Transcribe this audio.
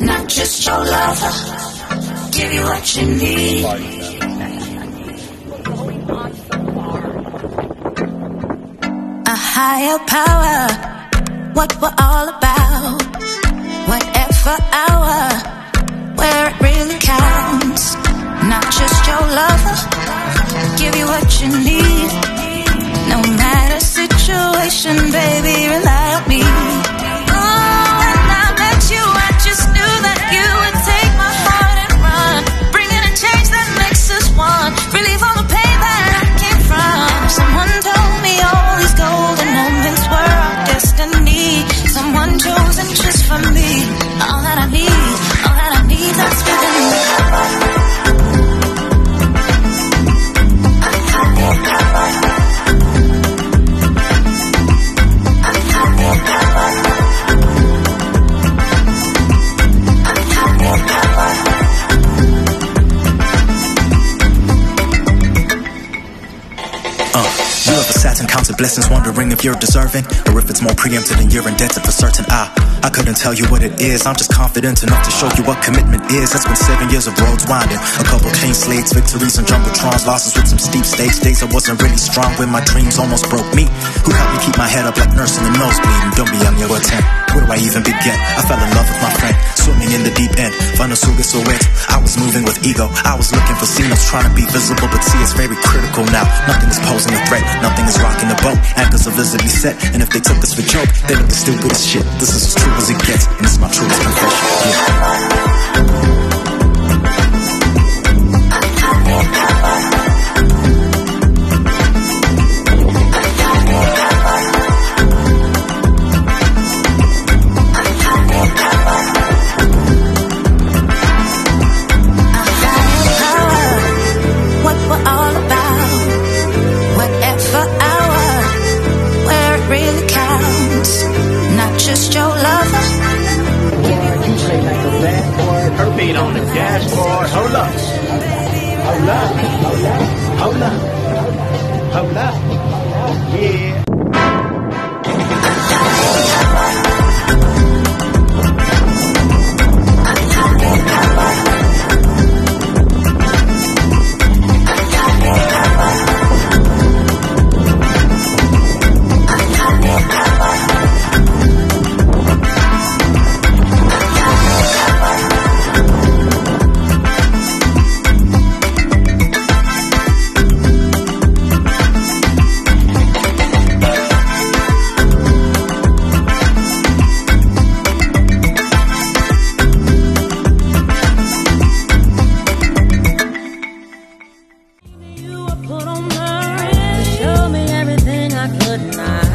Not just your lover, give you what you need. A higher power, what we're all about. Whatever hour, where it really counts. Not just your lover, give you what you need. No matter situation, baby, rely on me. Uh, you ever sat and counted blessings, wondering if you're deserving, or if it's more preempted and you're indebted for certain? I, I couldn't tell you what it is. I'm just confident enough to show you what commitment is. That's been seven years of roads winding, a couple chain slates, victories and jumbotrons, losses with some steep stakes. Days I wasn't really strong when my dreams almost broke me. Who helped me keep my head up like nursing the nosebleed? Don't be young, you're a 10. Where do I even begin? I fell in love with my friend, swimming in the deep end. Vanasuga so wet. I was moving with ego. I was looking for signals, trying to be visible, but see, it's very critical now. Nothing is nothing is rocking the boat. Anchors are visibly set, and if they took us for joke, they look the stupidest shit. This is as true as it gets, and it's my truest beat on the dashboard. Hold up. Hold up. Hold up. Hold up. Hold up. Yeah. night.